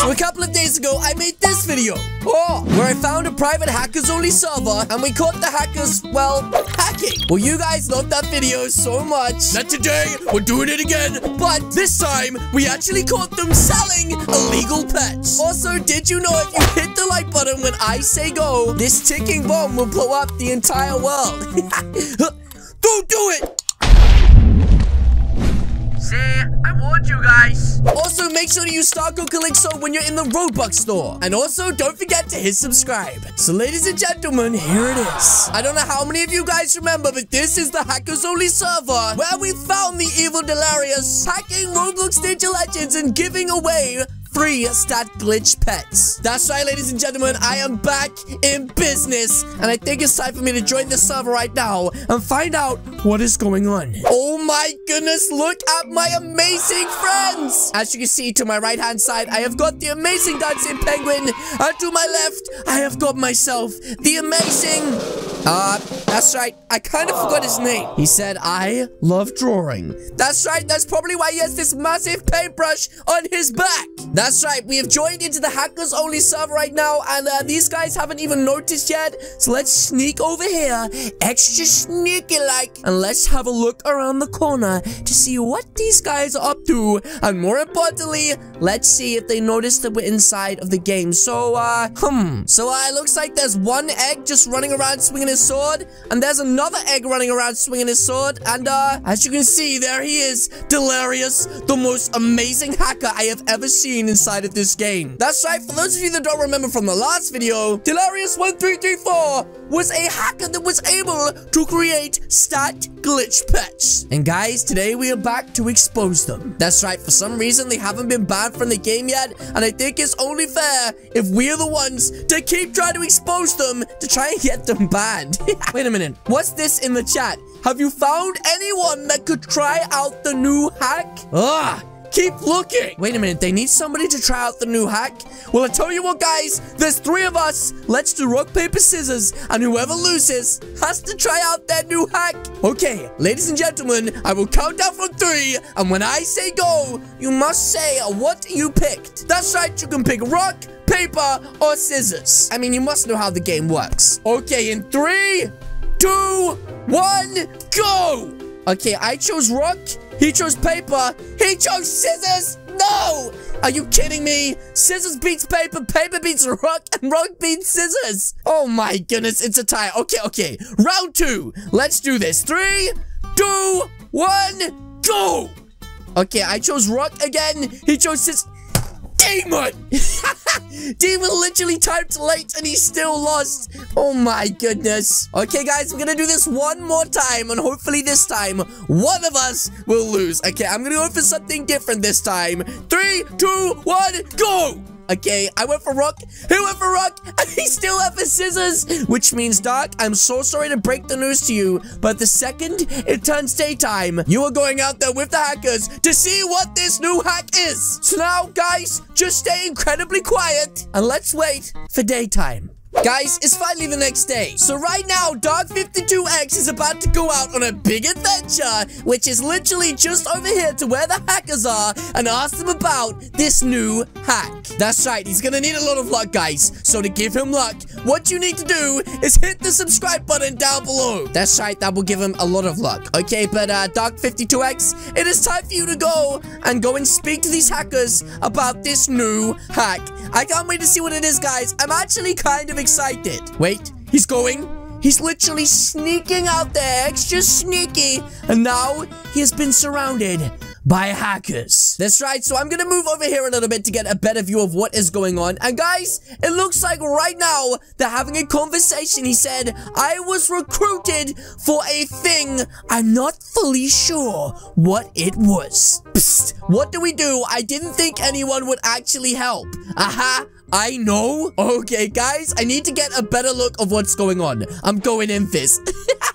So a couple of days ago, I made this video. Oh, where I found a private hackers-only server, and we caught the hackers, well, hacking. Well, you guys loved that video so much that today, we're doing it again. But this time, we actually caught them selling illegal pets. Also, did you know if you hit the like button when I say go, this ticking bomb will blow up the entire world. Don't do it! See, I warned you guys. Also, make sure to use Starco Calixo when you're in the Robux store. And also, don't forget to hit subscribe. So, ladies and gentlemen, here it is. I don't know how many of you guys remember, but this is the Hackers Only server where we found the evil Delirious hacking Roblox Ninja Legends and giving away free stat glitch pets. That's right, ladies and gentlemen, I am back in business, and I think it's time for me to join the server right now and find out what is going on. Oh my goodness, look at my amazing friends. As you can see to my right-hand side, I have got the amazing dancing penguin, and to my left, I have got myself the amazing... Uh, that's right. I kind of forgot his name. He said, I love drawing. That's right. That's probably why he has this massive paintbrush on his back. That's right. We have joined into the hackers only server right now. And uh, these guys haven't even noticed yet. So let's sneak over here. Extra sneaky like. And let's have a look around the corner to see what these guys are up to. And more importantly, let's see if they notice that we're inside of the game. So, uh, hmm. So, uh, it looks like there's one egg just running around swinging his sword. And there's another egg running around swinging his sword. And, uh, as you can see, there he is. Delirious, the most amazing hacker I have ever seen inside of this game. That's right, for those of you that don't remember from the last video, Delirious1334 was a hacker that was able to create stat glitch pets. And guys, today we are back to expose them. That's right, for some reason they haven't been banned from the game yet, and I think it's only fair if we're the ones to keep trying to expose them to try and get them banned. Wait a minute, what's this in the chat? Have you found anyone that could try out the new hack? Ah, Keep looking. Wait a minute. They need somebody to try out the new hack. Well, I tell you what, guys. There's three of us. Let's do rock, paper, scissors. And whoever loses has to try out that new hack. Okay, ladies and gentlemen, I will count down from three. And when I say go, you must say what you picked. That's right. You can pick rock, paper, or scissors. I mean, you must know how the game works. Okay, in three, two, one, go. Okay, I chose rock. He chose paper. He chose scissors. No! Are you kidding me? Scissors beats paper, paper beats rock, and rock beats scissors. Oh my goodness, it's a tie. Okay, okay. Round two. Let's do this. Three, two, one, go! Okay, I chose rock again. He chose scissors. Demon! Demon literally typed late and he still lost. Oh my goodness. Okay, guys, we're gonna do this one more time and hopefully this time one of us will lose. Okay, I'm gonna go for something different this time. Three, two, one, go! Okay, I went for rock. He went for rock. And he still went for scissors. Which means, Doc, I'm so sorry to break the news to you. But the second it turns daytime, you are going out there with the hackers to see what this new hack is. So now, guys, just stay incredibly quiet. And let's wait for daytime. Guys, it's finally the next day. So right now, Dog52X is about to go out on a big adventure, which is literally just over here to where the hackers are, and ask them about this new hack. That's right, he's gonna need a lot of luck, guys. So to give him luck, what you need to do is hit the subscribe button down below. That's right, that will give him a lot of luck. Okay, but uh, Dog52X, it is time for you to go and go and speak to these hackers about this new hack. I can't wait to see what it is, guys. I'm actually kind of excited. Wait, he's going. He's literally sneaking out there, extra sneaky. And now he has been surrounded by hackers. That's right, so I'm gonna move over here a little bit to get a better view of what is going on. And guys, it looks like right now they're having a conversation. He said, I was recruited for a thing. I'm not fully sure what it was. Psst, what do we do? I didn't think anyone would actually help. Aha. I know. Okay, guys, I need to get a better look of what's going on. I'm going in this.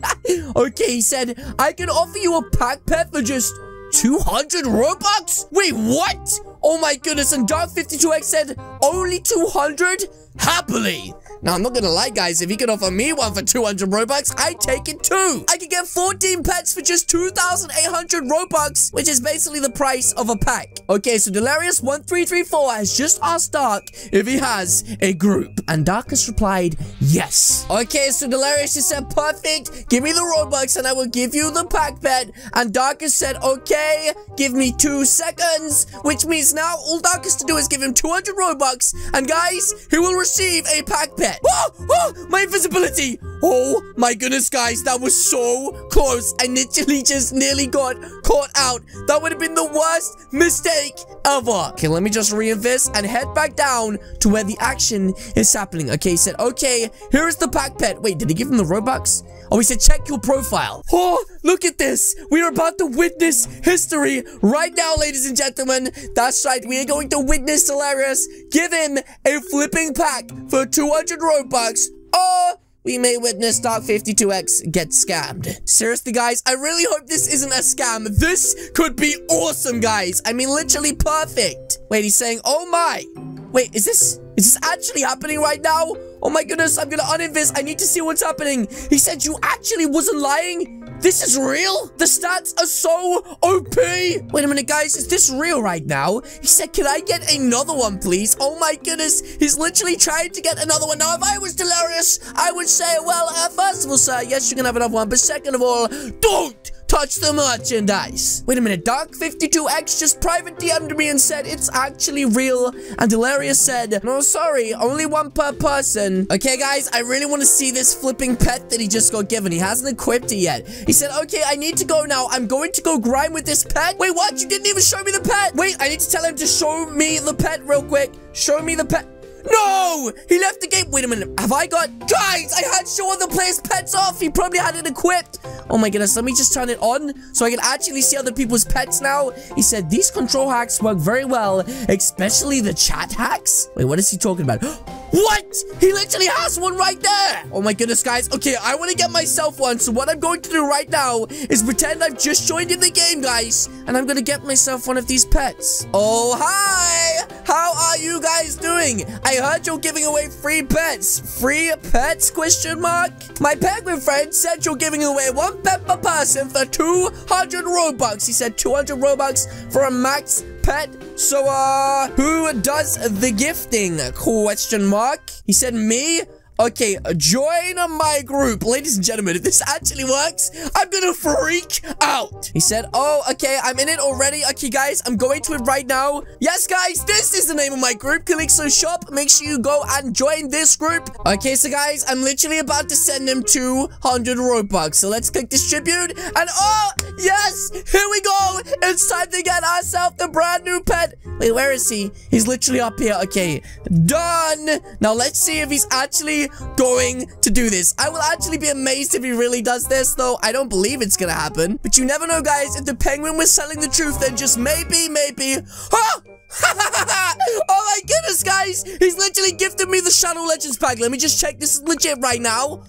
okay, he said, I can offer you a pack pet for just 200 Robux? Wait, what? Oh my goodness, and Dark52X said only 200? Happily. Now, I'm not gonna lie, guys. If he can offer me one for 200 Robux, I'd take it too. I could get 14 pets for just 2,800 Robux, which is basically the price of a pack. Okay, so Delirious1334 has just asked Dark if he has a group. And Dark has replied, yes. Okay, so Delirious just said, perfect. Give me the Robux and I will give you the pack pet. And Dark has said, okay, give me two seconds. Which means now all Dark has to do is give him 200 Robux. And guys, he will receive a pack pet. Oh, oh, my invisibility. Oh my goodness, guys, that was so close. I literally just nearly got caught out. That would have been the worst mistake ever. Okay, let me just reinvest and head back down to where the action is happening. Okay, he said, okay, here is the pack pet. Wait, did he give him the Robux? Oh, he said, check your profile. Oh, look at this. We are about to witness history right now, ladies and gentlemen. That's right. We are going to witness Hilarious give him a flipping pack for 200 Robux. Oh, we may witness Dark52X get scammed. Seriously, guys, I really hope this isn't a scam. This could be awesome, guys. I mean, literally perfect. Wait, he's saying, oh my. Wait, is this, is this actually happening right now? Oh my goodness, I'm gonna uninvest. I need to see what's happening. He said you actually wasn't lying? This is real? The stats are so OP. Wait a minute, guys. Is this real right now? He said, can I get another one, please? Oh my goodness. He's literally trying to get another one. Now, if I was delirious, I would say, well, uh, first of all, sir, yes, you can have another one. But second of all, don't touch the merchandise. Wait a minute, Dark52X just private DM'd me and said it's actually real. And Delirious said, no, sorry, only one per person. Okay, guys, I really want to see this flipping pet that he just got given. He hasn't equipped it yet. He said, okay, I need to go now. I'm going to go grind with this pet. Wait, what? You didn't even show me the pet. Wait, I need to tell him to show me the pet real quick. Show me the pet. No! He left the game. Wait a minute. Have I got... Guys, I had show other players' pets off. He probably had it equipped. Oh my goodness. Let me just turn it on so I can actually see other people's pets now. He said, these control hacks work very well, especially the chat hacks. Wait, what is he talking about? What? He literally has one right there. Oh my goodness, guys. Okay, I want to get myself one. So what I'm going to do right now is pretend I've just joined in the game, guys. And I'm going to get myself one of these pets. Oh, hi. How are you guys doing? I heard you're giving away free pets. Free pets, question mark? My penguin friend said you're giving away one pet per person for 200 Robux. He said 200 Robux for a max pet. So, uh, who does the gifting? Question mark. He said me. Okay, join my group. Ladies and gentlemen, if this actually works, I'm gonna freak out. He said, oh, okay, I'm in it already. Okay, guys, I'm going to it right now. Yes, guys, this is the name of my group, Calixo Shop. Make sure you go and join this group. Okay, so guys, I'm literally about to send him 200 Robux. So let's click distribute. And oh, yes, here we go. It's time to get ourselves the brand new pet. Wait, where is he? He's literally up here. Okay, done. Now let's see if he's actually going to do this. I will actually be amazed if he really does this, though. I don't believe it's gonna happen. But you never know, guys. If the penguin was telling the truth, then just maybe, maybe... Oh! oh my goodness, guys! He's literally gifted me the Shadow Legends pack. Let me just check this is legit right now.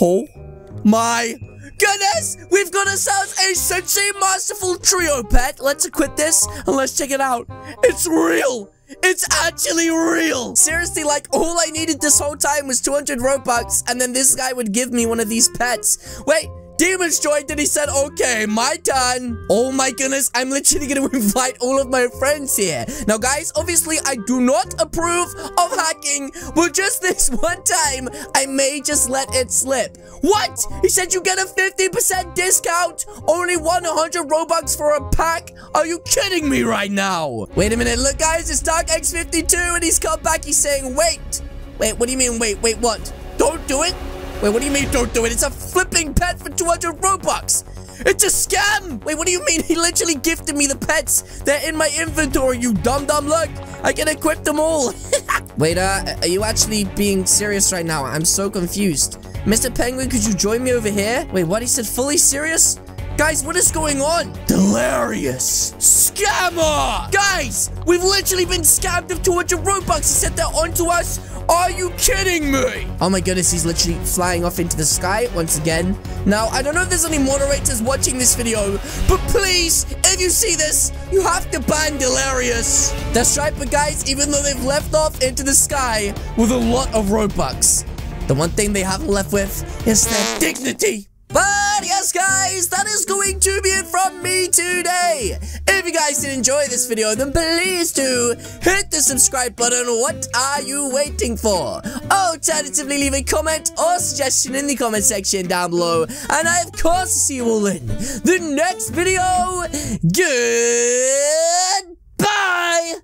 Oh my goodness! We've got ourselves a Sensei Masterful Trio pet. Let's equip this and let's check it out. It's real! It's actually real. Seriously, like, all I needed this whole time was 200 Robux, and then this guy would give me one of these pets. Wait, Demons joined and he said, okay, my turn. Oh my goodness, I'm literally going to invite all of my friends here. Now, guys, obviously, I do not approve of hacking, but just this one time, I may just let it slip. What? He said you get a 50% discount, only 100 Robux for a pack? Are you kidding me right now? Wait a minute, look, guys, it's Dark X52, and he's come back, he's saying, wait. Wait, what do you mean, wait, wait, what? Don't do it? Wait, what do you mean don't do it? It's a flipping pet for 200 Robux. It's a scam! Wait, what do you mean? He literally gifted me the pets. They're in my inventory, you dumb-dumb. Look, I can equip them all. Wait, uh, are you actually being serious right now? I'm so confused. Mr. Penguin, could you join me over here? Wait, what? He said fully serious? Guys, what is going on? Delirious. Scammer! Guys, we've literally been scammed of 200 Robux. He said they're onto us Are you kidding me? Oh my goodness, he's literally flying off into the sky once again. Now, I don't know if there's any moderators watching this video, but please, if you see this, you have to ban Delirious. That's right, but guys, even though they've left off into the sky with a lot of Robux, the one thing they haven't left with is their dignity. But yes, guys, that is going to be it from did enjoy this video, then please do hit the subscribe button. What are you waiting for? Alternatively, leave a comment or suggestion in the comment section down below. And I, of course, see you all in the next video. Goodbye!